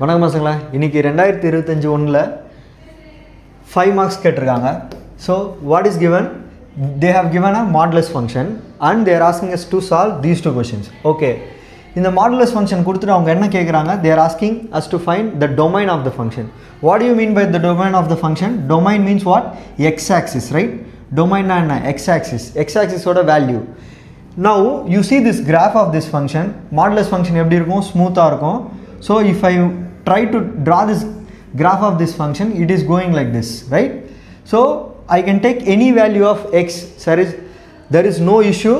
வணக்கம் மாசங்களா இன்றைக்கி ரெண்டாயிரத்தி இருபத்தஞ்சி ஒன்றில் ஃபைவ் மார்க்ஸ் கேட்டிருக்காங்க. So what is given they have given a modulus function and they're asking us to solve these two questions okay இந்த modulus function கொடுத்துட்டு அவங்க என்ன கேட்குறாங்க they're asking us to find the domain of the function what you mean by the domain of the function domain means what x axis right டொமைன்னா என்ன? X axis X ஆக்சிஸோட value now you see this graph of this function modulus function எப்படி இருக்கும்? ஸ்மூத்தாக இருக்கும். So if I try to draw this graph of this function it is going like this right so I can take any value of x there is there is no issue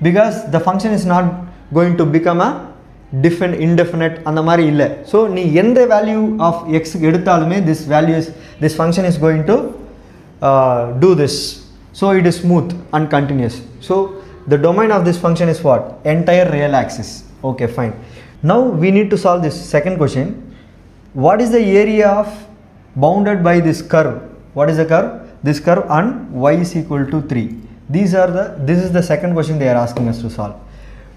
because the function is not going to become a different indefinite அந்த மாதிரி இல்லை so நீ எந்த value of எக்ஸுக்கு எடுத்தாலுமே this value is this function is going to uh, do this so it is smooth and continuous so the domain of this function is what entire real axis okay fine now we need to solve this second question what is the area of bounded by this curve? What is the curve? This curve and y is equal to 3 these are the this is the second question they are asking us to solve.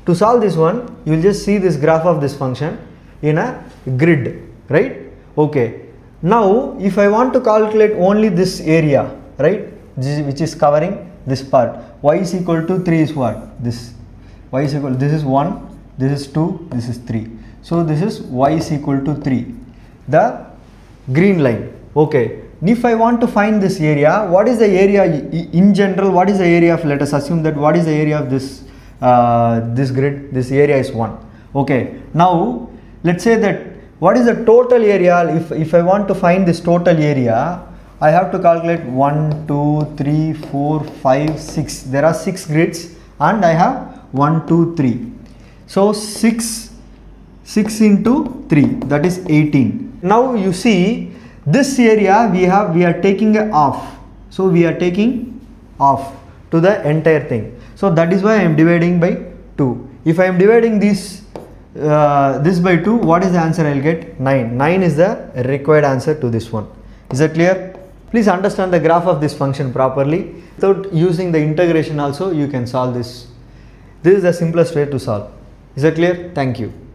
To solve this one you will just see this graph of this function in a grid right? Okay. Now if i want to calculate only this area right which is covering this part y is equal to 3 is what? This. Y is equal this is 1 this is 2 this is 3 so this is y is equal to 3 the green line. Okay. If i want to find this area what is the area in general what is the area of let us assume that what is the area of this uh, this grid this area is 1 okay. Now let's say that what is the total area? If if i want to find this total area i have to calculate 1 2 3 4 5 6 there are 6 grids and i have 1 2 3 so 6 6 into 3 that is 18 now you see this area we have we are taking off. So we are taking off to the entire thing. So that is why i am dividing by 2 if i am dividing this uh, this by 2 what is the answer i'll get? 9 9 is the required answer to this one. Is that clear? Please understand the graph of this function properly. Without using the integration also you can solve this. This is the simplest way to solve. Is that clear? Thank you